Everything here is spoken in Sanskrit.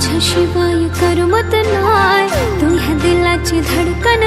माझ्याशिवाय करमत नाय। तुझ्या दिलाची धडकन